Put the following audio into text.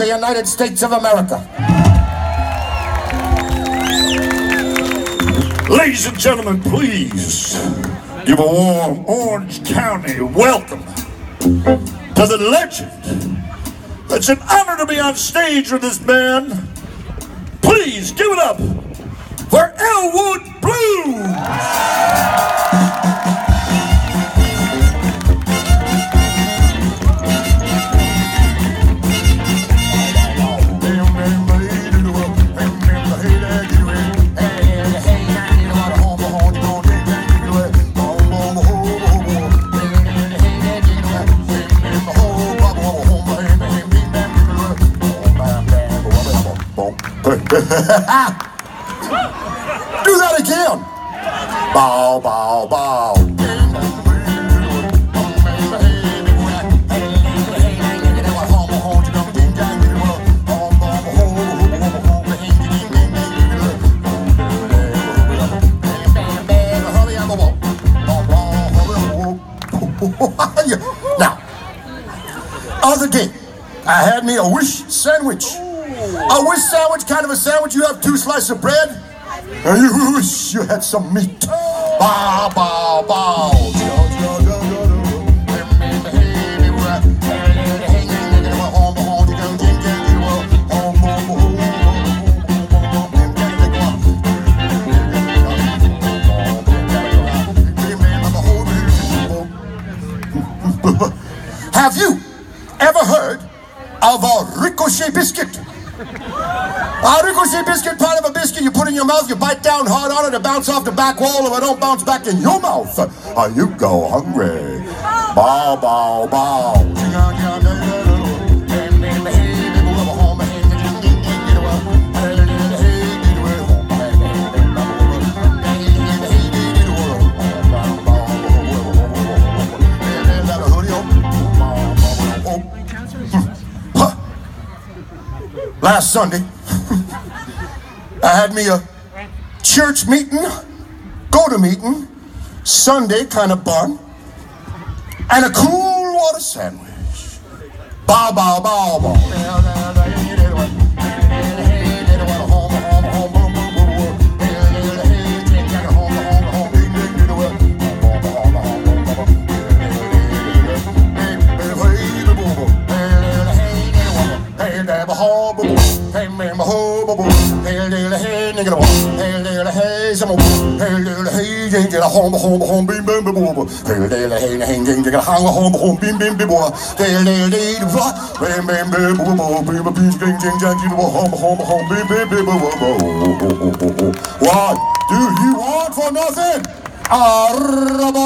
the United States of America. Ladies and gentlemen, please give a warm Orange County welcome to the legend. It's an honor to be on stage with this man. Please give it up for Elwood Do that again. Bow, bow, bow. now, other day, I had me a wish sandwich. A wish sandwich, kind of a sandwich. You have two slices of bread, and you wish you had some meat. Bow, bow, bow. Have you ever heard of a ricochet biscuit? A ricochet biscuit, part of a biscuit you put in your mouth, you bite down hard on it, it bounce off the back wall, and it don't bounce back in your mouth. Uh, you go hungry. Bow, bow, bow. Last Sunday, I had me a church meeting, go to meeting, Sunday kind of bun, and a cool water sandwich. Bow, bow, bow, bow. What do you want for nothing? A biscuit?